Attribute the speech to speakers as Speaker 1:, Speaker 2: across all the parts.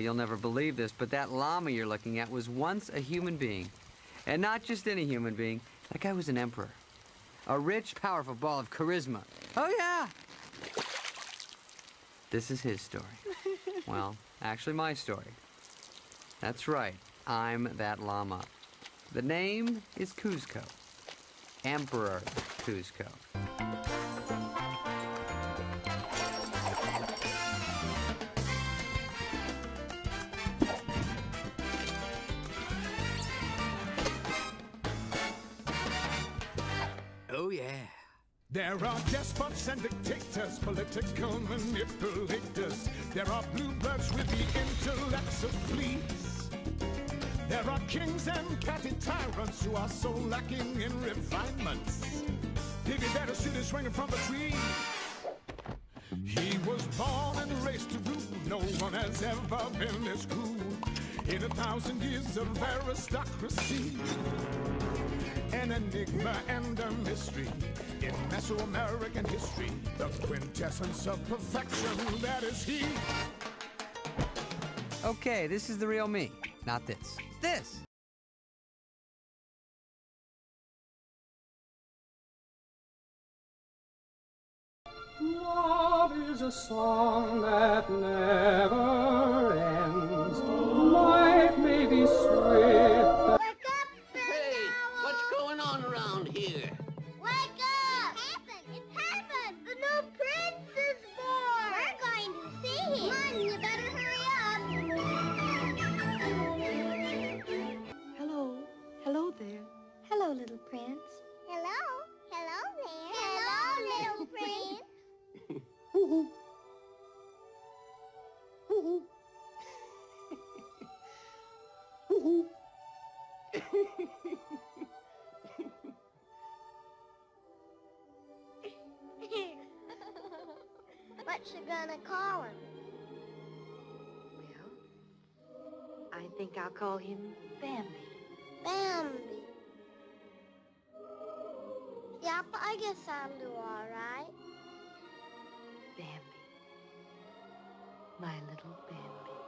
Speaker 1: You'll never believe this, but that llama you're looking at was once a human being. And not just any human being. That guy was an emperor. A rich, powerful ball of charisma. Oh, yeah! This is his story. well, actually my story. That's right. I'm that llama. The name is Kuzco. Emperor Kuzco.
Speaker 2: There are despots and dictators, political manipulators. There are bluebirds with the intellects of fleas. There are kings and catty tyrants who are so lacking in refinements. Piggy better shoot is swinging from a tree. He was born and raised to rule. No one has ever been this cruel in a thousand years of aristocracy an enigma and a mystery in Mesoamerican history. The quintessence of perfection, that is he.
Speaker 1: Okay, this is the real me. Not this. This!
Speaker 3: Love is a song that never
Speaker 4: What you gonna call him?
Speaker 5: Well, I think I'll call him Bambi.
Speaker 4: Bambi. Yep, I guess I'll do all right.
Speaker 5: Bambi. My little Bambi.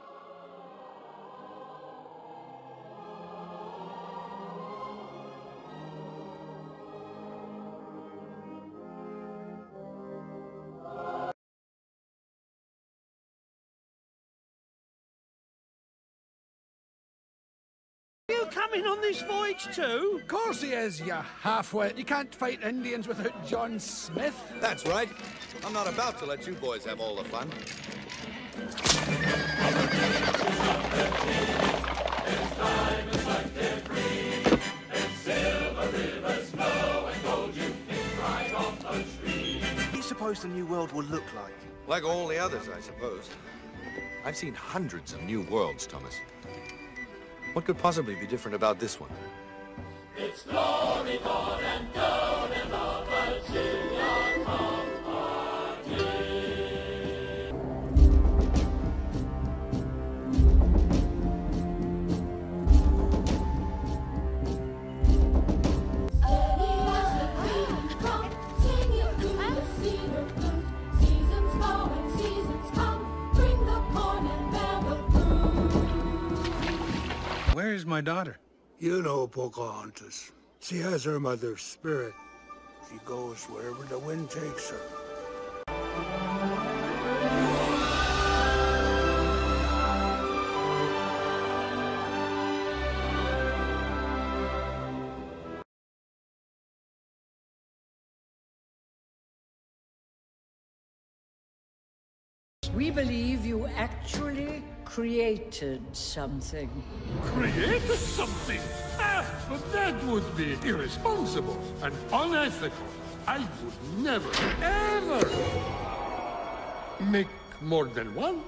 Speaker 6: You coming on this voyage too?
Speaker 7: Of course he is, you halfwit. You can't fight Indians without John Smith.
Speaker 8: That's right. I'm not about to let you boys have all the fun.
Speaker 9: What do you suppose the new world will look like?
Speaker 8: Like all the others, I suppose. I've seen hundreds of new worlds, Thomas. What could possibly be different about this one?
Speaker 3: It's glory, God, and
Speaker 7: Where is my daughter?
Speaker 10: You know Pocahontas. She has her mother's spirit. She goes wherever the wind takes her.
Speaker 11: We believe you actually created something.
Speaker 6: Created something? Ah, but that would be irresponsible and unethical. I would never, ever make more than one.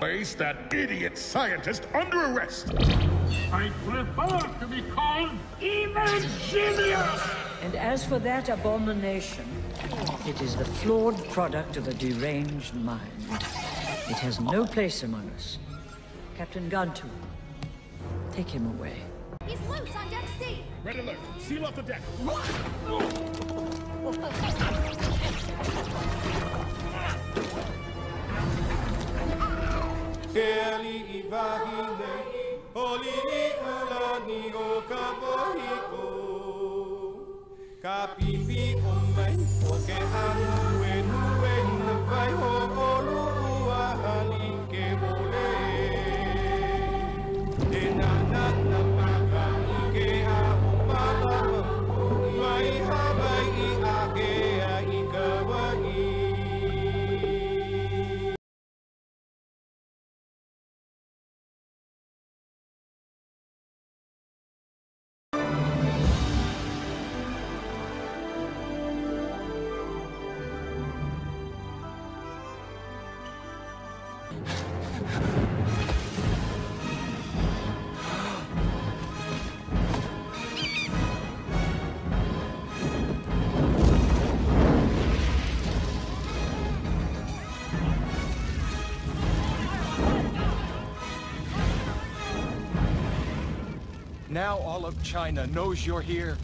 Speaker 12: Place that idiot scientist under arrest.
Speaker 6: I prefer to be called evil genius.
Speaker 11: And as for that abomination, it is the flawed product of a deranged mind. It has no place among us. Captain Gantu, take him away.
Speaker 4: He's loose on deck C!
Speaker 12: Red alert. Seal off the deck.
Speaker 13: Keali Ivahine, Olili Ulani o Kapohiko.
Speaker 9: Now all of China knows you're here.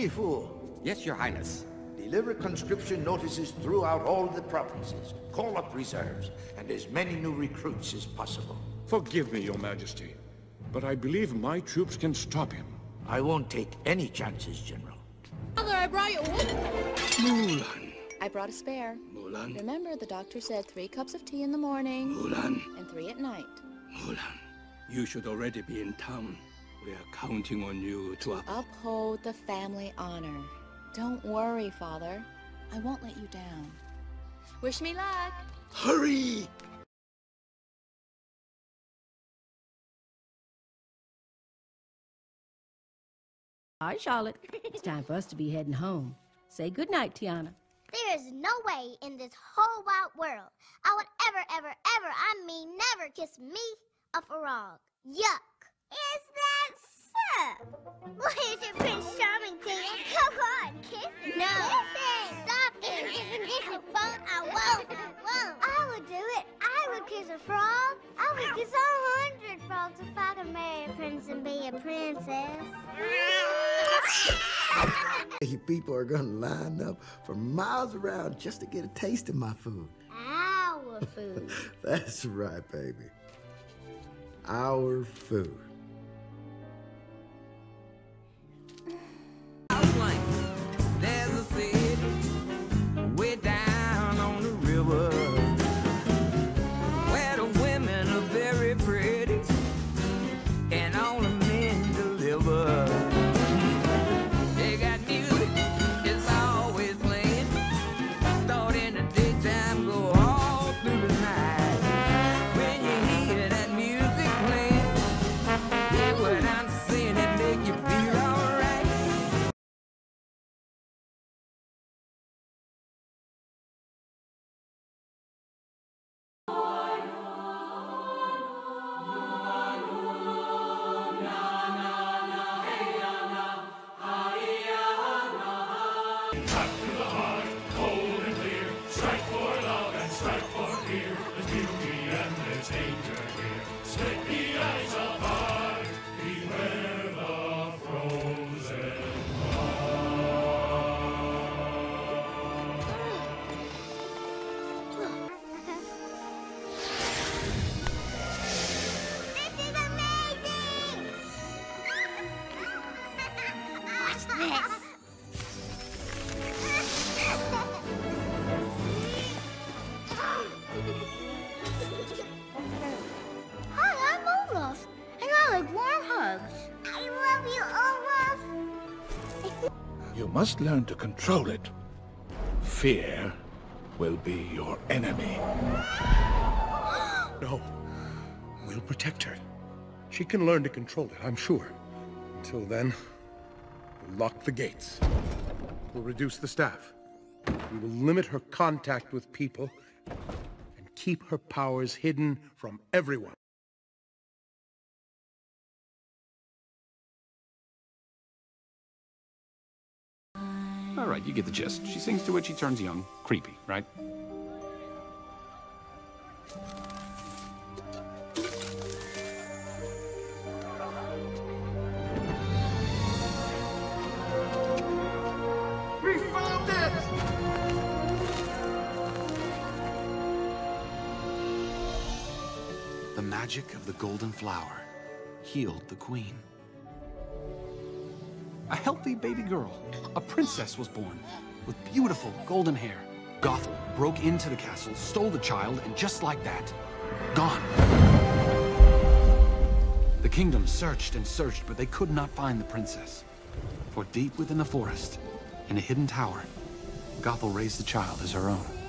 Speaker 10: Chi
Speaker 8: Fu.
Speaker 14: Yes, Your Highness.
Speaker 8: Deliver conscription notices throughout all the provinces. Call up reserves and as many new recruits as possible.
Speaker 12: Forgive me, Your Majesty, but I believe my troops can stop him.
Speaker 8: I won't take any chances, General.
Speaker 15: Father, I brought you.
Speaker 10: Mulan.
Speaker 15: I brought a spare.
Speaker 10: Mulan.
Speaker 15: Remember, the doctor said three cups of tea in the morning.
Speaker 10: Mulan.
Speaker 15: And three at night.
Speaker 10: Mulan, you should already be in town. We are counting on you to up.
Speaker 15: Uphold the family honor. Don't worry, Father. I won't let you down. Wish me luck.
Speaker 10: Hurry!
Speaker 16: All right, Charlotte. It's time for us to be heading home. Say goodnight, Tiana.
Speaker 3: There is no way in this whole wide world I would ever, ever, ever, I mean never kiss me a frog. Yuck. Is that so? Well, here's your Prince Charming to you. Come on, kiss me. No. Listen. Stop it. Isn't this a fun? I won't. I won't. I would do it. I would kiss a frog. I would kiss a hundred frogs if I could marry a prince and be a princess.
Speaker 17: People are gonna line up for miles around just to get a taste of my food.
Speaker 3: Our food.
Speaker 17: That's right, baby. Our food.
Speaker 18: Cut
Speaker 3: You
Speaker 12: must learn to control it. Fear will be your enemy.
Speaker 19: No. We'll protect her. She can learn to control it, I'm sure. Until then, we'll lock the gates. We'll reduce the staff. We will limit her contact with people and keep her powers hidden from everyone.
Speaker 20: All right, you get the gist. She sings to it, she turns young. Creepy, right? We found it!
Speaker 21: The magic of the golden flower healed the queen. A healthy baby girl, a princess was born with beautiful golden hair. Gothel broke into the castle, stole the child, and just like that, gone. The kingdom searched and searched, but they could not find the princess. For deep within the forest, in a hidden tower, Gothel raised the child as her own.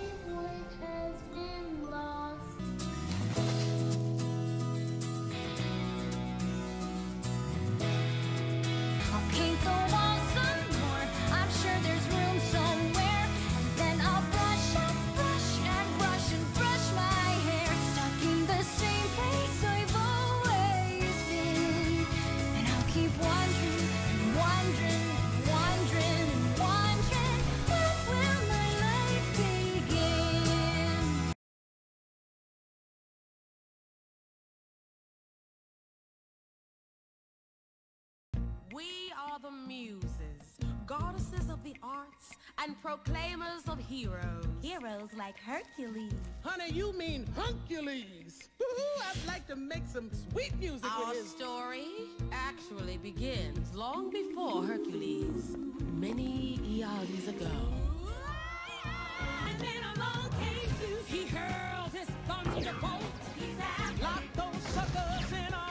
Speaker 22: We are the muses, goddesses of the arts, and proclaimers of heroes.
Speaker 23: Heroes like Hercules.
Speaker 22: Honey, you mean Hercules. I'd like to make some sweet music Our
Speaker 23: with his-
Speaker 22: story actually begins long before Hercules, many eons ago. And then along came Zeus. He hurled his thunderbolt. Locked those suckers in a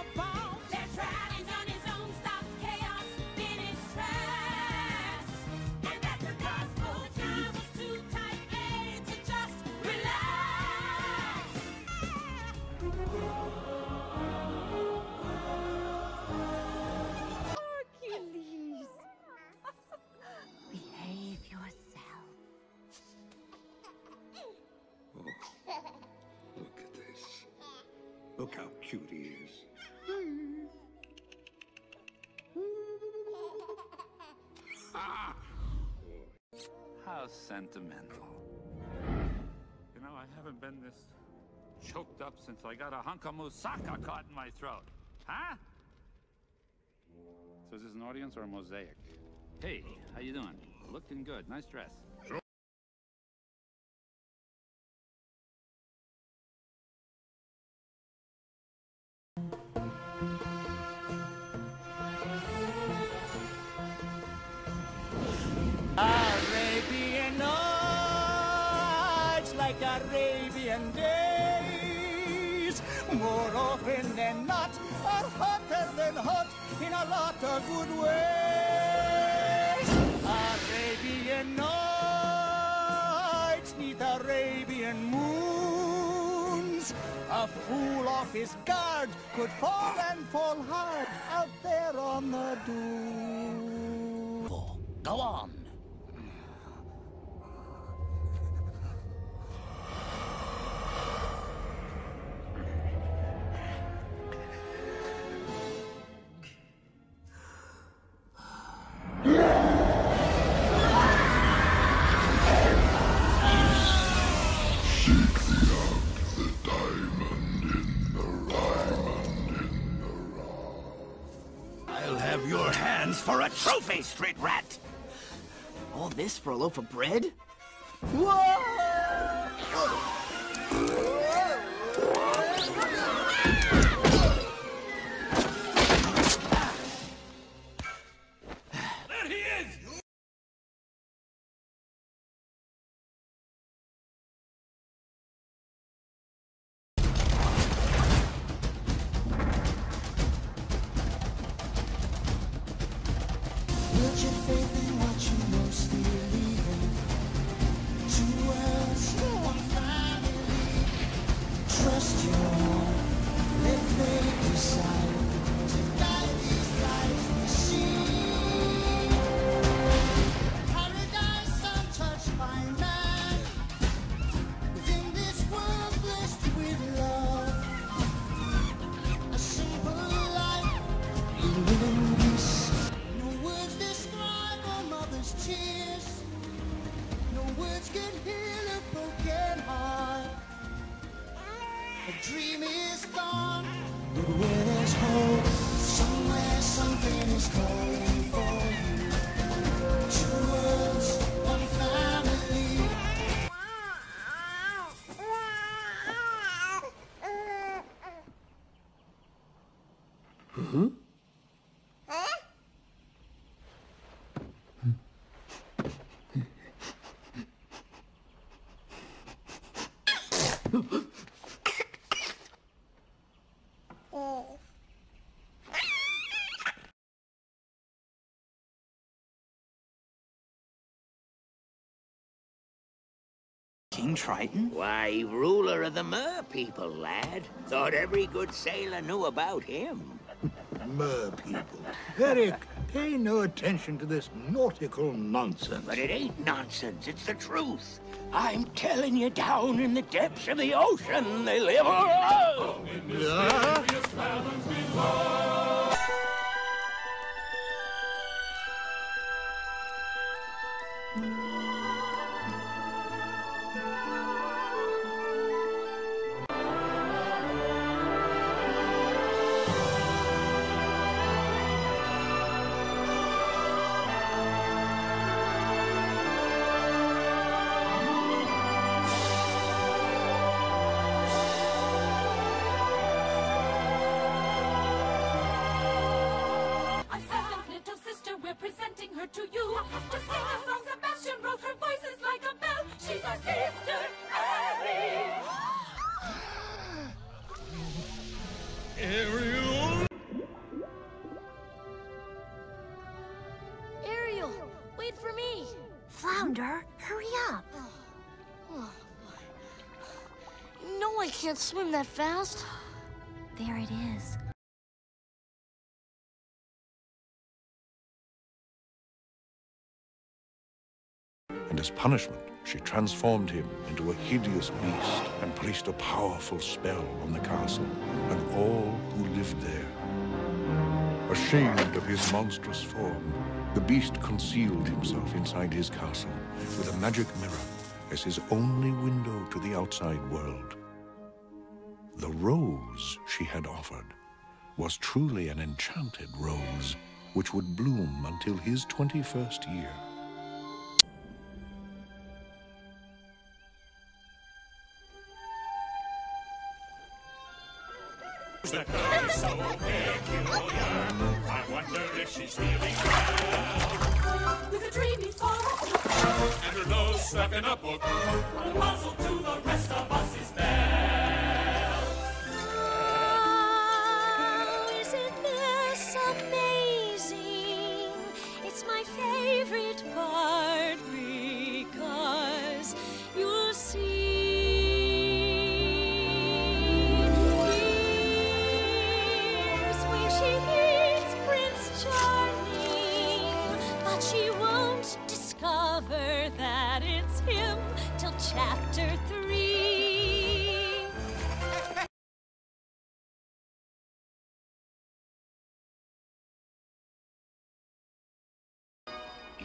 Speaker 12: cute he is.
Speaker 20: How sentimental. You know, I haven't been this choked up since I got a hunk of moussaka caught in my throat. Huh? So is this an audience or a mosaic? Hey, how you doing? Looking good. Nice dress.
Speaker 13: His guard could fall and fall hard out there on the dune. Go on.
Speaker 24: Street rat! All this for a loaf of bread?
Speaker 18: There
Speaker 24: King Triton? Why, ruler of the Mer people, lad. Thought every good sailor knew about him.
Speaker 25: Mer people. Eric, pay no attention to this nautical nonsense.
Speaker 24: But it ain't nonsense, it's the truth. I'm telling you, down in the depths of the ocean, they live.
Speaker 20: Sister, Ariel.
Speaker 25: Ariel?
Speaker 26: Ariel, wait for me. Flounder, hurry up. No, I can't swim that fast. There it is.
Speaker 27: As punishment, she transformed him into a hideous beast and placed a powerful spell on the castle and all who lived there. Ashamed of his monstrous form, the beast concealed himself inside his castle with a magic mirror as his only window to the outside world. The rose she had offered was truly an enchanted rose, which would bloom until his 21st year.
Speaker 21: The girl's so peculiar. I wonder if she's feeling well.
Speaker 20: With a dreamy thought,
Speaker 21: And her nose stuck in a book. A puzzle to the rest of us is Belle.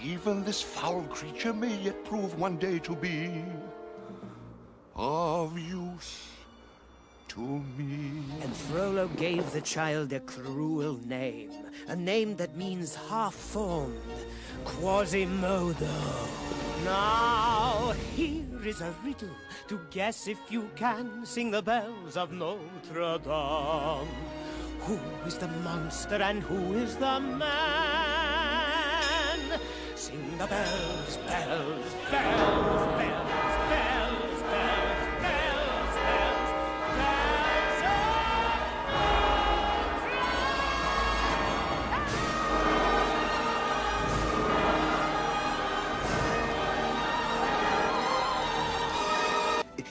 Speaker 28: Even this foul creature may yet prove one day to be of use to me.
Speaker 29: And Frollo gave the child a cruel name, a name that means half-formed, Quasimodo. Now, here is a riddle to guess if you can sing the bells of Notre Dame. Who is the monster and who is the man? Sing the bells, bells, bells, bells,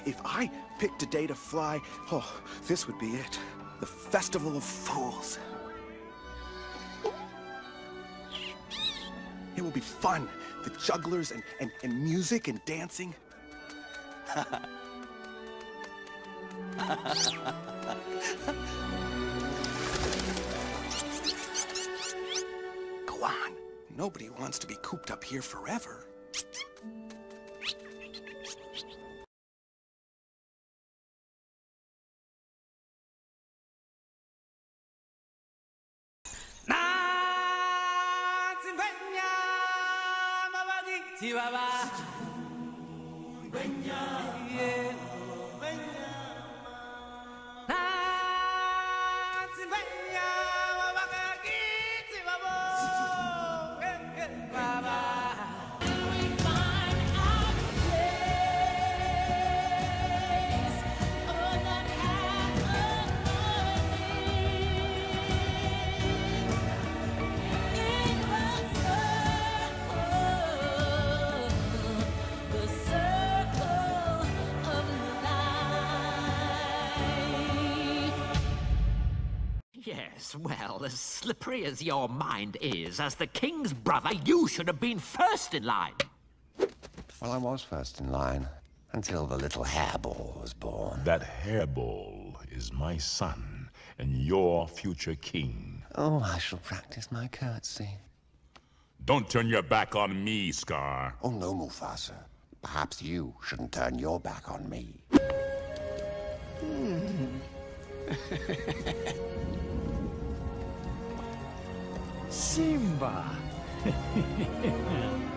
Speaker 30: If I picked a day to fly, oh, this would be it. The Festival of Fools. Will be fun. The jugglers and, and, and music and dancing. Go on. Nobody wants to be cooped up here forever. Chivaba.
Speaker 17: Yes, well, as slippery as your mind is, as the king's brother, you should have been first in line.
Speaker 31: Well, I was first in line. Until the little hairball was born.
Speaker 32: That hairball is my son and your future king.
Speaker 31: Oh, I shall practice my curtsy.
Speaker 32: Don't turn your back on me, Scar.
Speaker 31: Oh, no, Mufasa. Perhaps you shouldn't turn your back on me.
Speaker 33: 信吧。嘿嘿嘿嘿。